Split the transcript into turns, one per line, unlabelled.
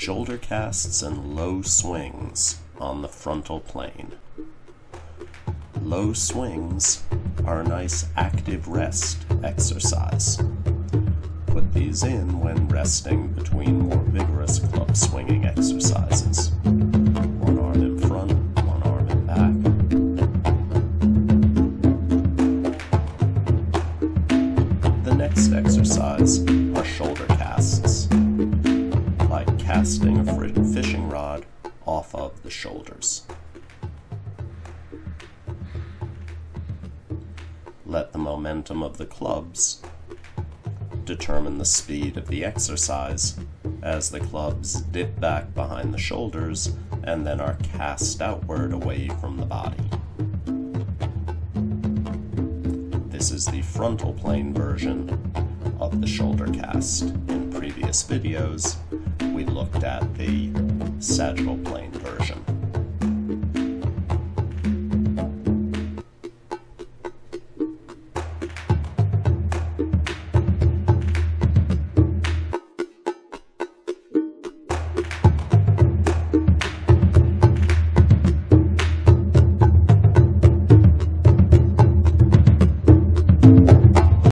shoulder casts and low swings on the frontal plane. Low swings are a nice active rest exercise. Put these in when resting between more vigorous club swinging exercises. One arm in front, one arm in back. The next exercise casting a fishing rod off of the shoulders. Let the momentum of the clubs determine the speed of the exercise as the clubs dip back behind the shoulders and then are cast outward away from the body. This is the frontal plane version of the shoulder cast. In previous videos, we looked at the sagittal plane version.